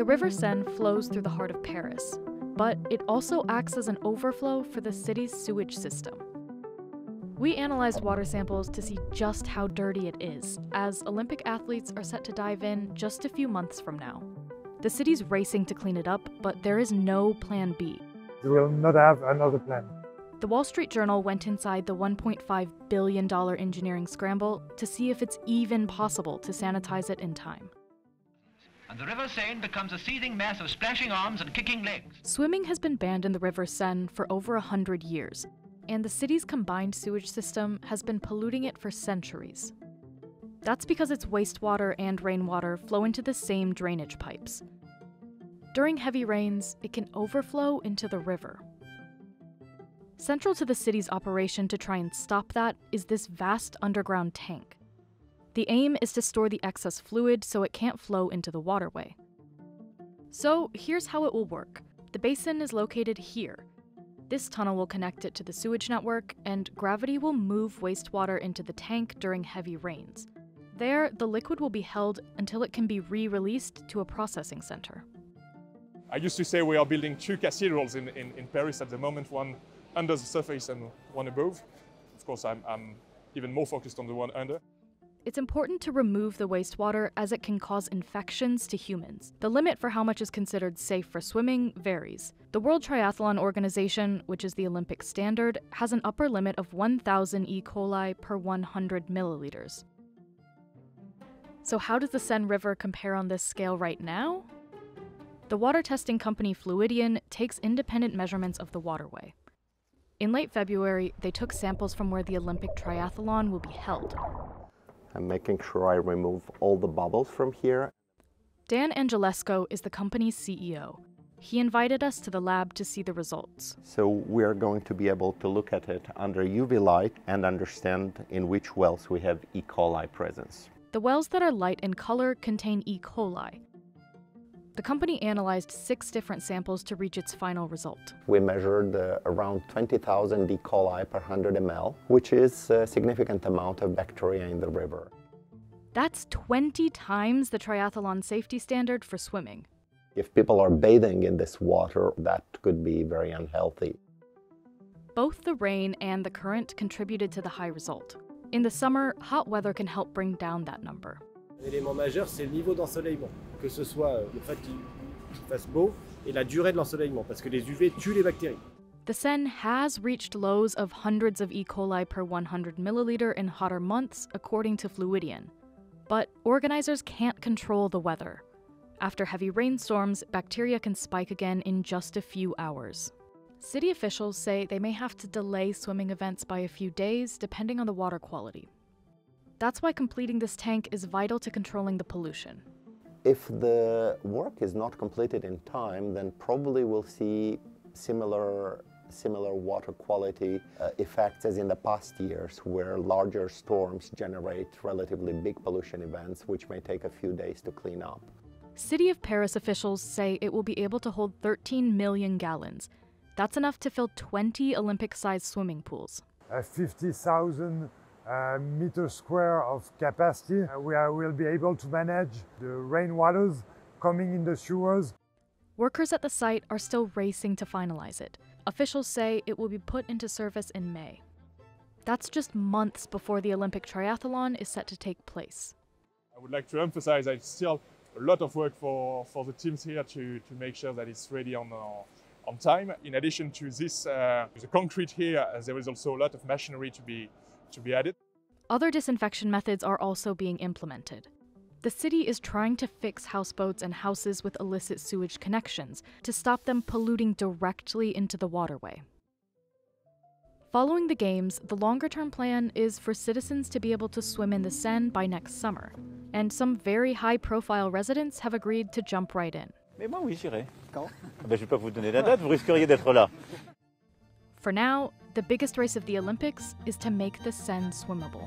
The River Seine flows through the heart of Paris, but it also acts as an overflow for the city's sewage system. We analyzed water samples to see just how dirty it is, as Olympic athletes are set to dive in just a few months from now. The city's racing to clean it up, but there is no plan B. We will not have another plan. The Wall Street Journal went inside the $1.5 billion engineering scramble to see if it's even possible to sanitize it in time. And the River Seine becomes a seething mass of splashing arms and kicking legs. Swimming has been banned in the River Seine for over a hundred years, and the city's combined sewage system has been polluting it for centuries. That's because its wastewater and rainwater flow into the same drainage pipes. During heavy rains, it can overflow into the river. Central to the city's operation to try and stop that is this vast underground tank. The aim is to store the excess fluid so it can't flow into the waterway. So here's how it will work the basin is located here. This tunnel will connect it to the sewage network, and gravity will move wastewater into the tank during heavy rains. There, the liquid will be held until it can be re released to a processing center. I used to say we are building two cathedrals in, in, in Paris at the moment, one under the surface and one above. Of course, I'm, I'm even more focused on the one under. It's important to remove the wastewater as it can cause infections to humans. The limit for how much is considered safe for swimming varies. The World Triathlon Organization, which is the Olympic standard, has an upper limit of 1,000 E. coli per 100 milliliters. So, how does the Seine River compare on this scale right now? The water testing company Fluidion takes independent measurements of the waterway. In late February, they took samples from where the Olympic triathlon will be held. I'm making sure I remove all the bubbles from here. Dan Angelescu is the company's CEO. He invited us to the lab to see the results. So we're going to be able to look at it under UV light and understand in which wells we have E. coli presence. The wells that are light in color contain E. coli. The company analyzed six different samples to reach its final result. We measured uh, around 20,000 E. coli per 100 ml, which is a significant amount of bacteria in the river. That's 20 times the triathlon safety standard for swimming. If people are bathing in this water, that could be very unhealthy. Both the rain and the current contributed to the high result. In the summer, hot weather can help bring down that number. L'élément majeur, c'est le niveau d'ensoleillement, que ce soit euh, le fait qu'il fasse beau et la durée de l'ensoleillement, parce que les UV tuent les bactéries. The Seine has reached lows of hundreds of E. coli per 100 milliliter in hotter months, according to Fluidion. But organizers can't control the weather. After heavy rainstorms, bacteria can spike again in just a few hours. City officials say they may have to delay swimming events by a few days depending on the water quality. That's why completing this tank is vital to controlling the pollution. If the work is not completed in time, then probably we'll see similar similar water quality uh, effects as in the past years where larger storms generate relatively big pollution events which may take a few days to clean up. City of Paris officials say it will be able to hold 13 million gallons. That's enough to fill 20 Olympic sized swimming pools. Uh, 50,000 uh, meters square of capacity. Uh, we are, will be able to manage the rainwaters coming in the sewers. Workers at the site are still racing to finalize it. Officials say it will be put into service in May. That's just months before the Olympic triathlon is set to take place. I would like to emphasize that it's still a lot of work for, for the teams here to, to make sure that it's ready on, uh, on time. In addition to this, uh, the concrete here, uh, there is also a lot of machinery to be, to be added. Other disinfection methods are also being implemented. The city is trying to fix houseboats and houses with illicit sewage connections to stop them polluting directly into the waterway. Following the Games, the longer term plan is for citizens to be able to swim in the Seine by next summer, and some very high profile residents have agreed to jump right in. Mais moi, oui, j'irai. Quand ah ben, Je ne vais pas vous donner la date, vous risqueriez d'être là. For now, the biggest race of the Olympics is to make the Seine swimmable.